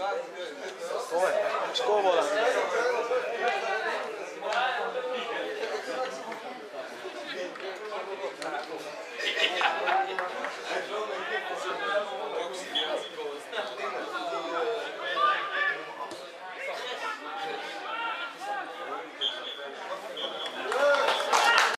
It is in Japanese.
おい、町工房だ。